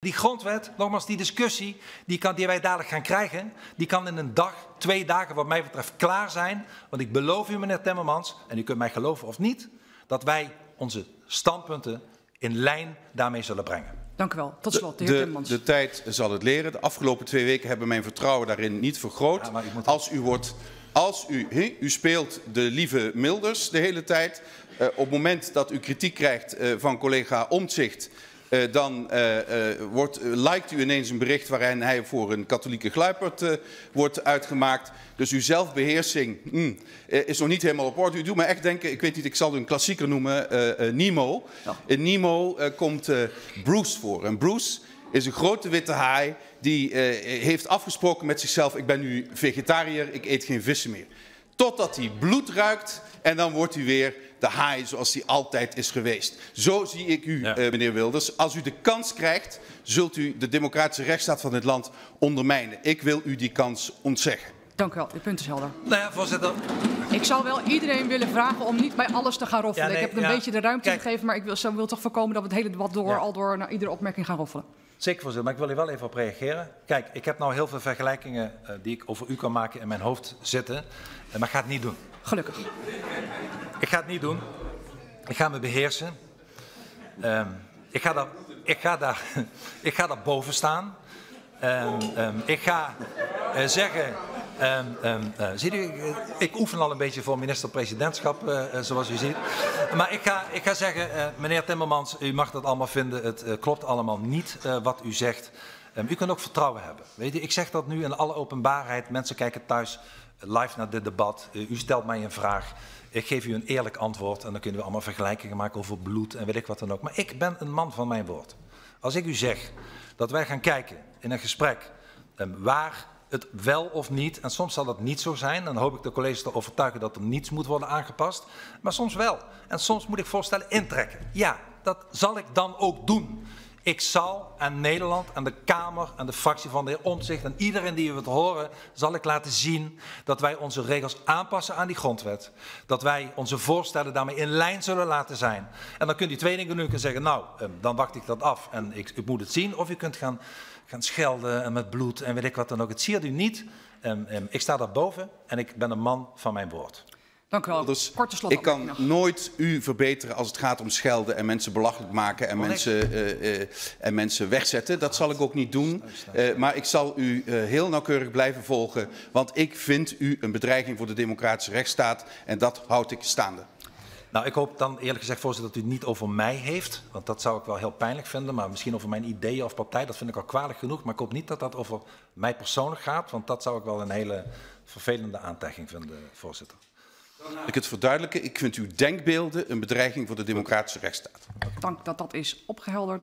Die grondwet, nogmaals, die discussie die, kan, die wij dadelijk gaan krijgen, die kan in een dag, twee dagen wat mij betreft klaar zijn. Want ik beloof u, meneer Timmermans, en u kunt mij geloven of niet, dat wij onze standpunten in lijn daarmee zullen brengen. Dank u wel. Tot slot, de heer De, Timmermans. de tijd zal het leren. De afgelopen twee weken hebben mijn vertrouwen daarin niet vergroot. Ja, moet- Als u wordt, als u, u speelt de lieve Milders de hele tijd. Eh, op het moment dat u kritiek krijgt eh, van collega Omtzigt, eh, dan eh, eh, wordt, eh, liked u ineens een bericht waarin hij voor een katholieke gluiperd eh, wordt uitgemaakt. Dus uw zelfbeheersing hmm, is nog niet helemaal op orde. U doet me echt denken, ik weet niet, ik zal u een klassieker noemen, Nemo. In Nemo komt Bruce voor. En Bruce is een grote witte haai die heeft afgesproken met zichzelf, ik ben nu vegetariër, ik eet geen vissen meer. Totdat hij bloed ruikt en dan wordt hij weer de haai zoals hij altijd is geweest. Zo zie ik u, Ja. eh, meneer Wilders. Als u de kans krijgt, zult u de democratische rechtsstaat van dit land ondermijnen. Ik wil u die kans ontzeggen. Dank u wel. Uw punt is helder. Nou ja, voorzitter, Ik zou wel iedereen willen vragen om niet bij alles te gaan roffelen. Ja, nee, ik heb het een ja. beetje de ruimte Kijk. gegeven, maar ik wil, zou- wil toch voorkomen dat we het hele debat door, Ja. al door naar iedere opmerking gaan roffelen. Zeker voorzitter, maar ik wil hier wel even op reageren. Kijk, ik heb nou heel veel vergelijkingen eh, die ik over u kan maken in mijn hoofd zitten, eh, maar ik ga het niet doen. Gelukkig. Ik ga het niet doen. Ik ga me beheersen. Ehm, ik, ga daar, ik, ga daar, ik ga daar boven staan. Ehm, ehm, ik ga eh, zeggen. Ehm, ehm, eh, ziet u, ik, ik oefen al een beetje voor minister-presidentschap, eh, eh, zoals u ziet. Maar ik ga, ik ga zeggen, eh, meneer Timmermans, u mag dat allemaal vinden. Het eh, klopt allemaal niet eh, wat u zegt. Ehm, u kunt ook vertrouwen hebben. Weet u, ik zeg dat nu in alle openbaarheid. Mensen kijken thuis live naar dit debat. Eh, u stelt mij een vraag. Ik geef u een eerlijk antwoord en dan kunnen we allemaal vergelijkingen maken over bloed en weet ik wat dan ook. Maar ik ben een man van mijn woord. Als ik u zeg dat wij gaan kijken in een gesprek eh, waar het wel of niet, en soms zal dat niet zo zijn, dan hoop ik de colleges te overtuigen dat er niets moet worden aangepast, maar soms wel. En soms moet ik voorstellen intrekken. Ja, dat zal ik dan ook doen. Ik zal aan Nederland, aan de Kamer, aan de fractie van de heer Omtzigt en iedereen die wilt horen, zal ik laten zien dat wij onze regels aanpassen aan die grondwet. Dat wij onze voorstellen daarmee in lijn zullen laten zijn. En dan kunt u twee dingen doen. U zeggen, nou, eh, dan wacht ik dat af en ik, ik moet het zien. Of u kunt gaan, gaan schelden en met bloed en weet ik wat dan ook. Het siert u niet. Em, em, ik sta daarboven en ik ben een man van mijn woord. Dank u wel. Dus Korte slot. ik kan nooit u verbeteren als het gaat om schelden en mensen belachelijk maken en, Oh, mensen, eh, eh, en mensen wegzetten. Dat zal ik ook niet doen. Eh, maar ik zal u eh, heel nauwkeurig blijven volgen, want ik vind u een bedreiging voor de democratische rechtsstaat en dat houd ik staande. Nou, ik hoop dan eerlijk gezegd, voorzitter, dat u het niet over mij heeft. Want dat zou ik wel heel pijnlijk vinden. Maar misschien over mijn ideeën of partij, dat vind ik al kwalijk genoeg. Maar ik hoop niet dat dat over mij persoonlijk gaat. Want dat zou ik wel een hele vervelende aantijging vinden, voorzitter. Ik het verduidelijken, ik vind uw denkbeelden een bedreiging voor de democratische rechtsstaat. Dank dat dat is opgehelderd.